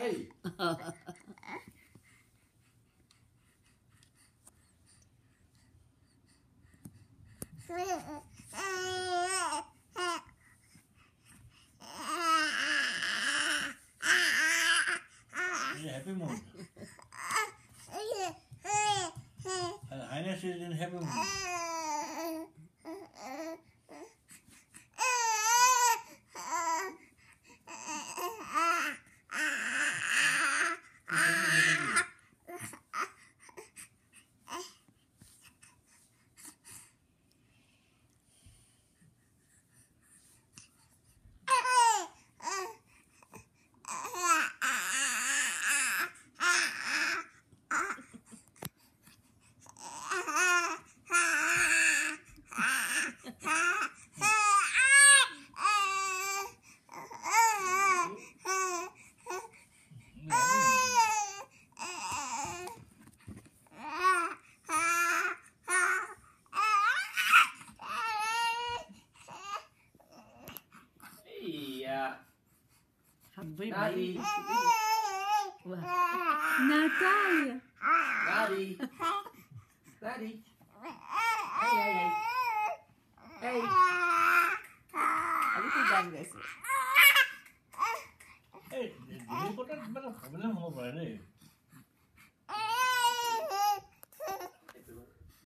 Hey. Happy mood. And Highness is in happy mood. や。Habri Daddy. Natalia. Daddy. Daddy. Hey, hey, hey. Hey. A little done this. Hey, you put that problem over there.